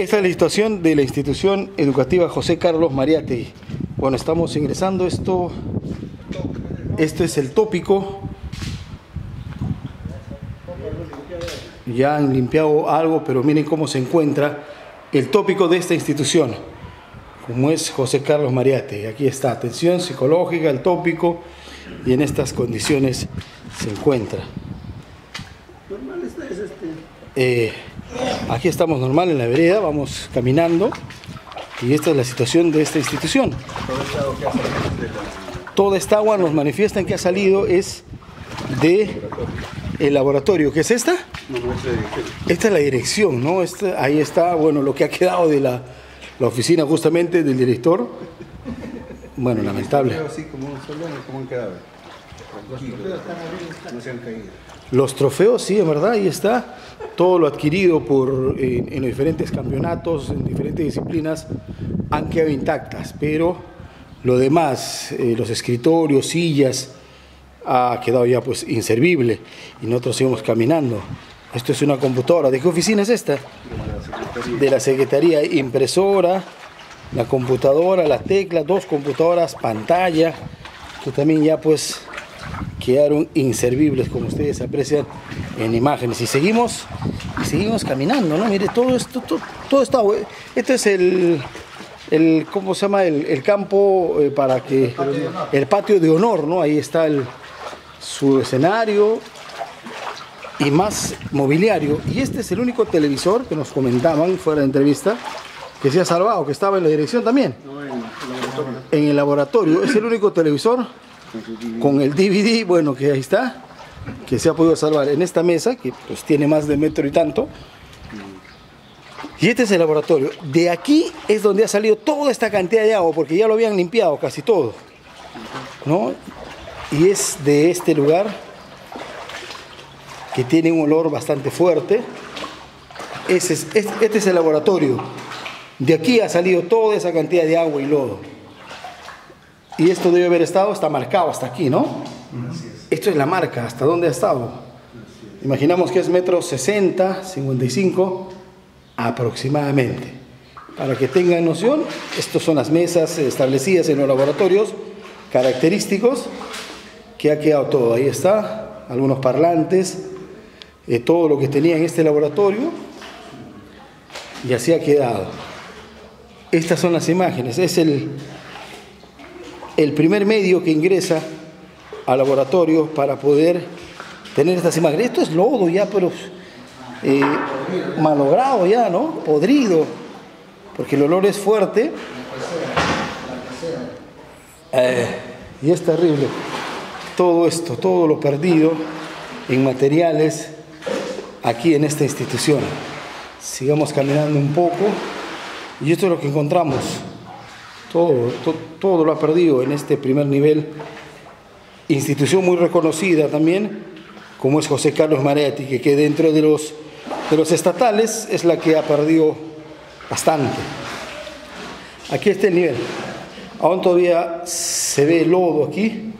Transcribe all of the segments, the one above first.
Esta es la situación de la institución educativa José Carlos Mariate. Bueno, estamos ingresando esto. Este es el tópico. Ya han limpiado algo, pero miren cómo se encuentra el tópico de esta institución, como es José Carlos Mariate. Aquí está, atención psicológica, el tópico, y en estas condiciones se encuentra. Normal está es este. Eh, aquí estamos normal en la vereda, vamos caminando y esta es la situación de esta institución. Toda esta agua nos manifiestan que ha salido es de el laboratorio. ¿Qué es esta? Esta es la dirección, ¿no? Esta- ahí está, bueno, lo que ha quedado de la, la oficina justamente del director. Bueno, lamentable. Los trofeos, sí, en verdad, ahí está. Todo lo adquirido por, en, los diferentes campeonatos, en diferentes disciplinas, han quedado intactas, pero lo demás, eh, los escritorios, sillas, ha quedado ya pues inservible y nosotros seguimos caminando. Esto es una computadora. ¿De qué oficina es esta? De la. De Secretaría, impresora, la computadora, la tecla, dos computadoras, pantalla, que también ya pues quedaron inservibles, como ustedes aprecian en imágenes. Y seguimos, y seguimos caminando, ¿no? Mire, todo esto, todo, todo está, este es el, el, ¿cómo se llama? El, el campo eh, para que, el patio de honor, ¿no? Ahí está el, su escenario y más mobiliario. Y este es el único televisor que nos comentaban fuera de entrevista que se ha salvado, que estaba en la dirección también, No, en el en el laboratorio. Es el único televisor Con el DVD, bueno, que ahí está, que se ha podido salvar en esta mesa, que pues tiene más de metro y tanto. Y este es el laboratorio. De aquí es donde ha salido toda esta cantidad de agua, porque ya lo habían limpiado casi todo. ¿No? Y es de este lugar que tiene un olor bastante fuerte. Ese es- es- este es el laboratorio. De aquí ha salido toda esa cantidad de agua y lodo. Y esto debe haber estado, está marcado hasta aquí, ¿no? Esto es la marca, hasta dónde ha estado. Imaginamos que es metro 60, 55 aproximadamente. Para que tengan noción, estas son las mesas establecidas en los laboratorios característicos que ha quedado todo. Ahí está, algunos parlantes, eh, todo lo que tenía en este laboratorio y así ha quedado. Estas son las imágenes, es el, el primer medio que ingresa al laboratorio para poder tener estas imágenes. Esto es lodo ya, pero eh, malogrado ya, ¿no? Podrido, porque el olor es fuerte. Eh, y es terrible. Todo esto, todo lo perdido en materiales aquí en esta institución. Sigamos caminando un poco y esto es lo que encontramos. Todo, to- todo lo ha perdido en este primer nivel. Institución muy reconocida también, como es José Carlos Maretti, que, que dentro de los, de los estatales es la que ha perdido bastante. Aquí está el nivel. Aún todavía se ve lodo aquí,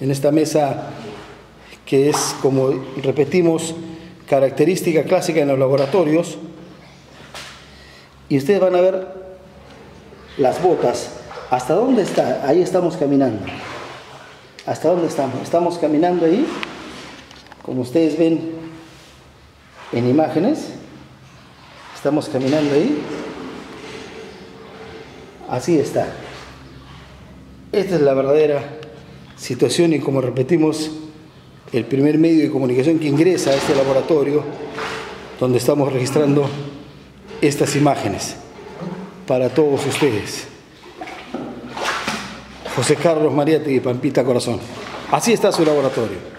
en esta mesa que es, como repetimos, característica clásica en los laboratorios. Y ustedes van a ver las botas. ¿Hasta dónde está? Ahí estamos caminando. ¿Hasta dónde estamos? Estamos caminando ahí, como ustedes ven en imágenes. Estamos caminando ahí. Así está. Esta es la verdadera situación y como repetimos, el primer medio de comunicación que ingresa a este laboratorio donde estamos registrando estas imágenes para todos ustedes. José Carlos Mariate y Pampita Corazón. Así está su laboratorio.